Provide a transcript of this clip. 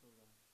program